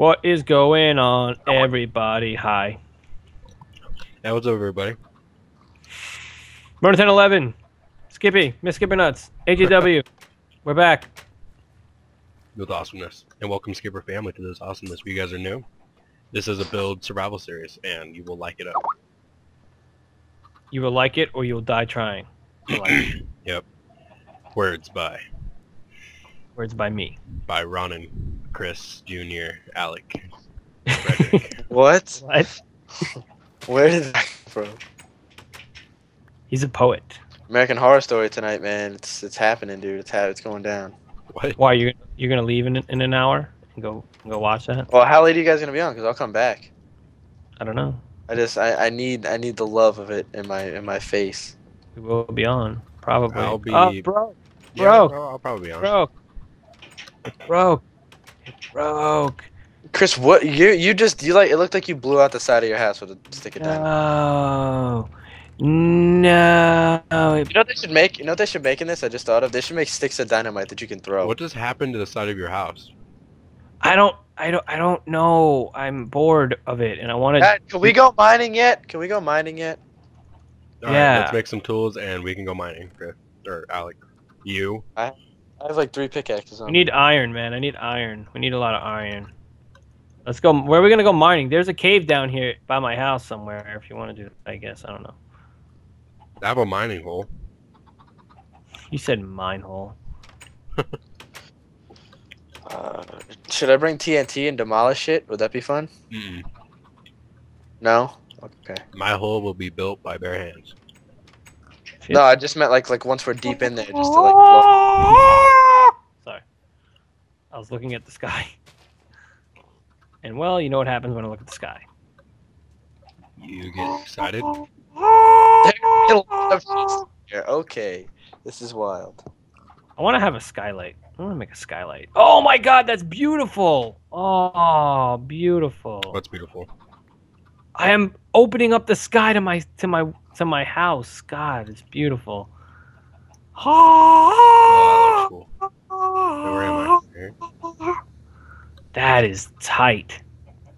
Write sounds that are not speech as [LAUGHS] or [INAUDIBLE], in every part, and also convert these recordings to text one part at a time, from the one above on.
What is going on, everybody? Hi. That was over, everybody. Burner 1011. Skippy. Miss Skipper Nuts. AGW. [LAUGHS] We're back. With awesomeness. And welcome Skipper family to this awesomeness. If you guys are new, this is a build survival series and you will like it up. You will like it or you will die trying. Like. [CLEARS THROAT] Yep. Words by Words by me. by Ronin, Chris, Jr., Alec, [LAUGHS] Frederick. What? What? Where did that come from? He's a poet. American Horror Story tonight, man. It's it's happening, dude. It's ha- it's going down. what? Why you you're gonna leave in in an hour and go go watch that? Well, how late are you guys gonna be on? Cause I'll come back. I don't know. I just I, I need I need the love of it in my in my face. We will be on probably. I'll be- Oh, bro, Yeah, Bro. I'll, I'll probably be on. broke, broke, it broke. Chris, what you you just you like? It looked like you blew out the side of your house with a stick of dynamite. No, no. You know what they should make? You know what they should make in this? I just thought of. They should make sticks of dynamite that you can throw. What just happened to the side of your house? I don't, I don't, I don't know. I'm bored of it, and I want to. Can we go mining yet? Can we go mining yet? All Yeah. let's make some tools and we can go mining. Chris. Or Alec. You. I have like three pickaxes on. We need iron, man. I need iron. We need a lot of iron. Let's go. Where are we gonna go mining? There's a cave down here by my house somewhere. If you want to do, I guess I don't know. I have a mining hole. You said mine hole. [LAUGHS] Uh, should I bring TNT and demolish it? Would that be fun? Mm-mm. No. Okay. My hole will be built by bare hands. No, I just meant like like once we're deep in there, just to like. Blow. [LAUGHS] Sorry. I was looking at the sky. [LAUGHS] And well, you know what happens when I look at the sky. You get excited? Yeah, [LAUGHS] okay, this is wild. I want to have a skylight. I want to make a skylight. Oh my god, that's beautiful. Oh, beautiful. What's beautiful? I am opening up the sky to my to my to my house. God, it's beautiful. Oh, that cool. Where am I? Here? That is tight.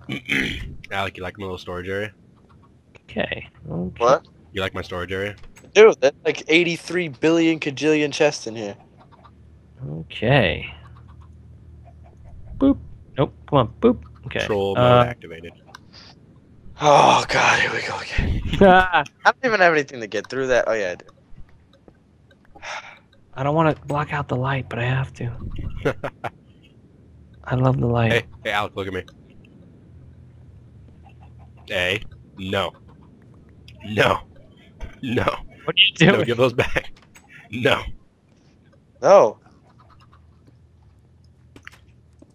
[CLEARS THROAT] Alec, you like my little storage area? Okay. okay. What? You like my storage area? Dude, that's like 83 billion cajillion chests in here. Okay. Boop. Nope. Come on. Boop. Okay. Troll mode Uh, activated. Oh god, here we go again. [LAUGHS] I don't even have anything to get through that. Oh yeah, I do. [SIGHS] I don't want to block out the light, but I have to. [LAUGHS] I love the light. hey, hey, Alec, look at me. Hey, no, no, no, What are you doing? no, give those back. No, No.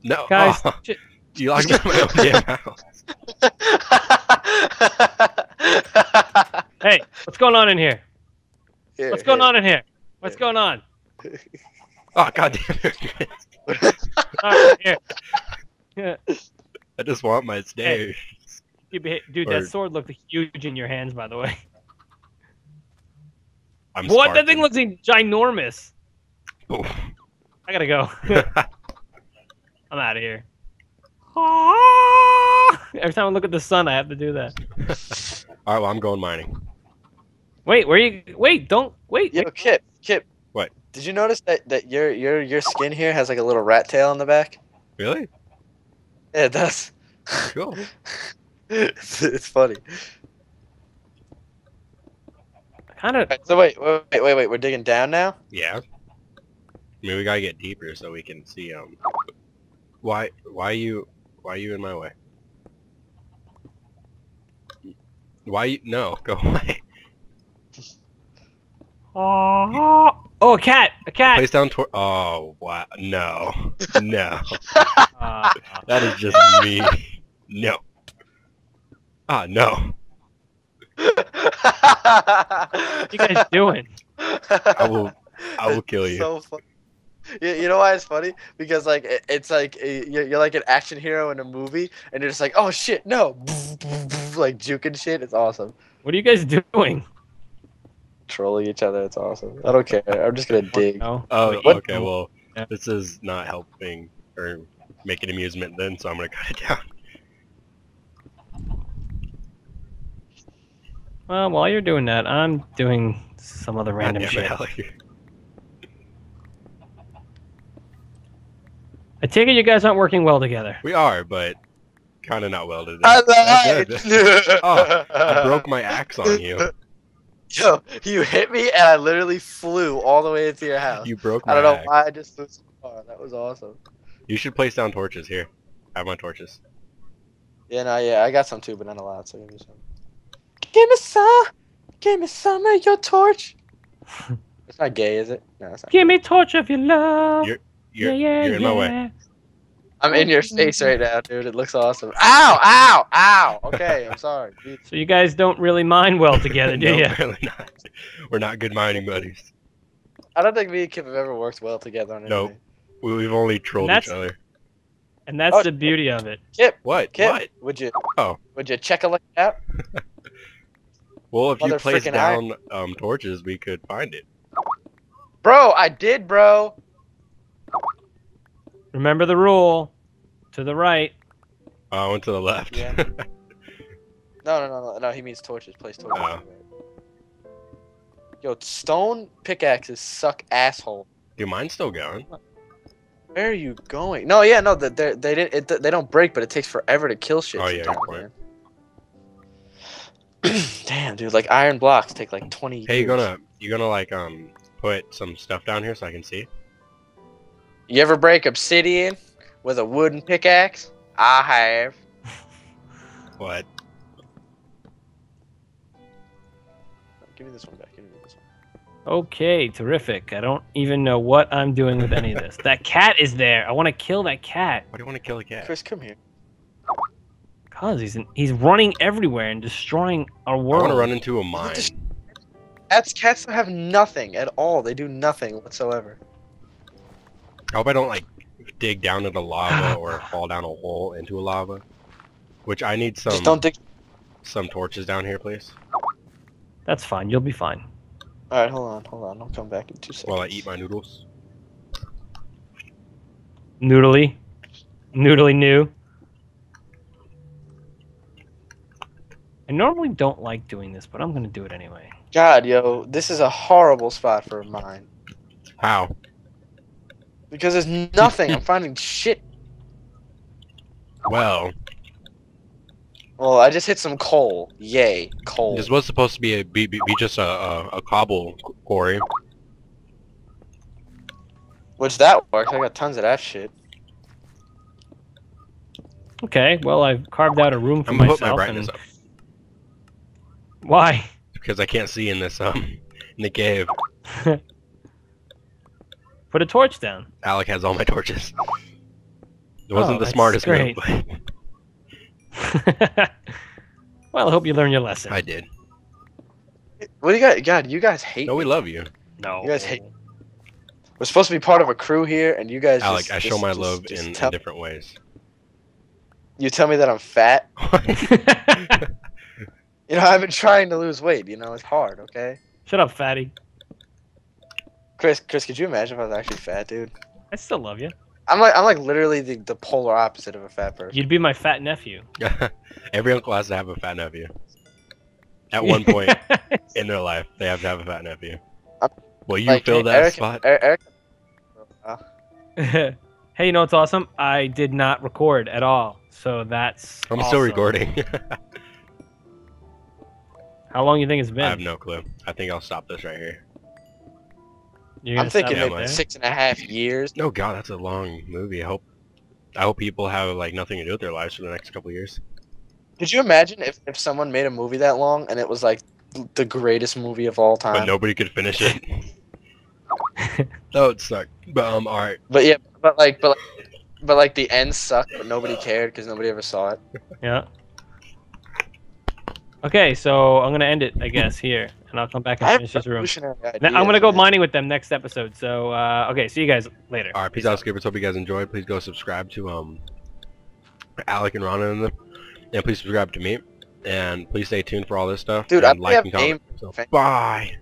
no, Guys, [LAUGHS] oh, you locked me in my own damn house. [LAUGHS] hey, what's going on in here? Here, What's going here. on in here? What's Here. going on? [LAUGHS] Oh god damn it! [LAUGHS] All right, here. Yeah, I just want my stairs. you be- dude, Or- that sword looked huge in your hands, by the way. I'm What? That thing looks ginormous. Oof. I gotta go. I'm out of here. Every time I look at the sun, I have to do that. [LAUGHS] All right, well I'm going mining. Wait, where you? Wait, don't wait. Yo, Kip, Kip. What? Did you notice that that your your your skin here has like a little rat tail on the back? Really? Yeah, it does. Cool. [LAUGHS] it's, it's funny. Kind of. Alright, so wait, wait, wait, wait, wait. We're digging down now. Yeah. I mean, we gotta get deeper so we can see. Um, why? Why you? Why are you in my way? Why? You, no, go away. [LAUGHS] Oh, oh, a cat! A cat! Place down toward. Oh, wow. No, no. [LAUGHS] Uh, That is just me. No. Ah, no. what you guys doing? I will. I will kill you. So funny. You, you know why it's funny? Because like it, it's like uh, you're, you're like an action hero in a movie, and you're just like, oh shit, no, [LAUGHS] like juking shit. It's awesome. What are you guys doing? Trolling each other. It's awesome. I don't care. I'm just gonna dig. No. Oh, What? okay. Well, Yeah. this is not helping or making amusement then, so I'm gonna cut it down. Well, while you're doing that, I'm doing some other random God damn shit. it, I take it you guys aren't working well together. We are, but kind of not well today. I lied. [LAUGHS] Oh, I broke my axe on you. [LAUGHS] Yo, you hit me and I literally flew all the way into your house. You broke my I don't know axe. why I just flew so far. That was awesome. You should place down torches here. I have my torches. Yeah, no, yeah, I got some too, but not allowed. So give me some. Give me some. Give me some of your torch. [LAUGHS] it's not gay, is it? No, it's not. Give me torch of your love. You're- You're, yeah, yeah, you're in my way. Yeah. I'm in your face right now, dude. It looks awesome. Ow! Ow! Ow! Okay, I'm sorry. Dude. [LAUGHS] So you guys don't really mind well together, do [LAUGHS] no, you? really not. We're not good mining buddies. I don't think me and Kip have ever worked well together on anything. We, we've only trolled each other. And that's Oh, the beauty of it. Kip, What? Kip, What? would you? Oh. Would you check a look out? [LAUGHS] Well, if you place down um, torches, we could find it. Bro, I did, bro. Remember the rule. To the right. Oh, I went to the left. Yeah. No, [LAUGHS] no, no, no, no. He means torches. Place torches. Oh. Yo, stone pickaxes suck asshole. Dude, mine's still going. Where are you going? No, yeah, no, they they they didn't. It, they don't break, but it takes forever to kill shit. Oh, yeah, good sometimes, point. man. [CLEARS THROAT] Damn, dude, like iron blocks take like twenty. Hey, you years. gonna you gonna like um put some stuff down here so I can see? You ever break obsidian with a wooden pickaxe? I have. [LAUGHS] What? Give me this one back. Give me this one. Okay, terrific. I don't even know what I'm doing with any of this. That cat is there. I want to kill that cat. Why do you want to kill a cat? Chris, come here. Cause he's he's running everywhere and destroying our world. I want to run into a mine. just- Cats, cats have nothing at all. They do nothing whatsoever. I hope I don't like dig down into lava [SIGHS] or fall down a hole into a lava. Which I need some Just don't dig. some torches down here, please. That's fine. You'll be fine. All right, hold on, hold on. I'll come back in two seconds. While I eat my noodles. Noodly, noodly new. I normally don't like doing this, but I'm gonna do it anyway. God, yo, this is a horrible spot for a mine How? Because there's nothing. I'm finding shit. Well, Well, I just hit some coal. Yay, coal. this was supposed to be a be, be, be just a, a a cobble quarry. Which that works. I got tons of that shit. Okay, well I've carved out a room for I'm gonna put my myself. brightness and... up Why? because I can't see in this um in the cave. [LAUGHS] Put a torch down. Alec has all my torches. It wasn't Oh, the smartest great. move, but [LAUGHS] well, I hope you learn your lesson. I did. What do you got? God, you guys hate. No, we love you, no. You guys hate- We're supposed to be part of a crew here, and you guys. Alec. just- I show just- my love just in, in tell- different ways. You tell me that I'm fat. [LAUGHS] [LAUGHS] You know, I've been trying to lose weight. You know, it's hard. Okay. Shut up, fatty. Chris, Chris, could you imagine if I was actually fat, dude? I still love you. I'm like, I'm like literally the, the polar opposite of a fat person. You'd be my fat nephew. [LAUGHS] Every uncle has to have a fat nephew. At one [LAUGHS] point in their life, they have to have a fat nephew. I'm- Will you Like, fill hey, that Eric, spot? Eric, Eric- [LAUGHS] hey, you know what's awesome? I did not record at all, so that's. I'm still recording. How long you think it's been? I have no clue. I think I'll stop this right here. You're I'm thinking Yeah, maybe there? six and a half years. No, God, that's a long movie. I hope, I hope people have like nothing to do with their lives for the next couple years. Could you imagine if, if someone made a movie that long and it was like the greatest movie of all time? But nobody could finish it. [LAUGHS] [LAUGHS] that would suck. But um, all right. But yeah, but like, but like, but like the end sucked, but nobody cared because nobody ever saw it. Yeah. Okay, so I'm gonna end it, I guess, [LAUGHS] here, and I'll come back and I have finish this room. revolutionary ideas, I'm gonna go man. mining with them next episode. So, uh, okay, see you guys later. All right, peace out, skippers. Hope you guys enjoyed. Please go subscribe to um, Alec and Rana and them, and please subscribe to me. And please stay tuned for all this stuff. Dude, I and have and comment. So, bye.